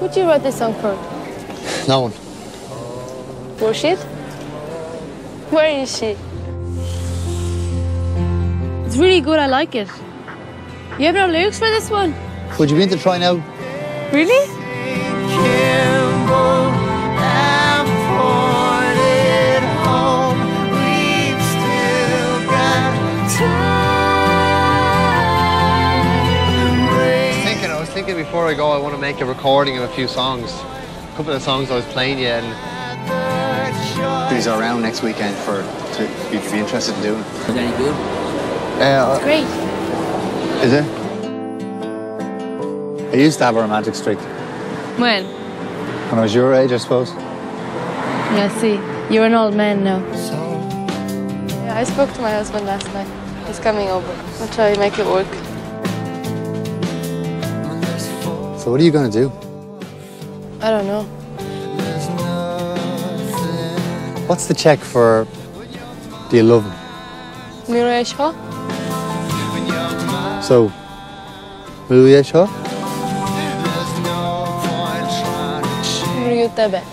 would you write this song for? No one. Rashid? Where is she? It's really good. I like it. You have no lyrics for this one? Would you be into trying out? Really? Before I go, I want to make a recording of a few songs. A couple of songs I was playing you and. He's around next weekend for. To, would be interested in doing? Is any good? Uh, Great. is it? I used to have a romantic streak When? when I was your age, I suppose. Yeah, see. You're an old man now. Yeah, I spoke to my husband last night. He's coming over. I'll try to make it work. So what are you going to do? I don't know. What's the check for? Do you love me? Mirai Shah? So, will you show? Ryu Tebe.